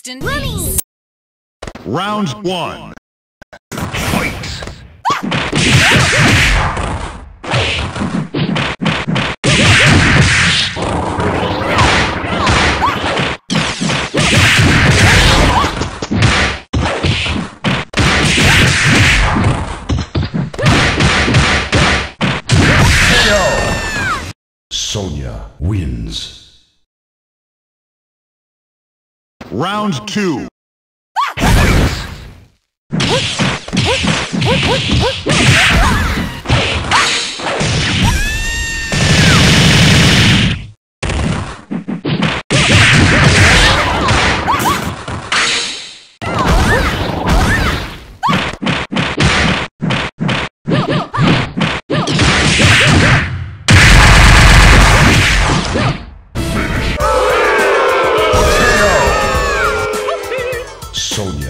Rest in peace. Round one. Fight! Sonya wins. Round two. Sonya wins.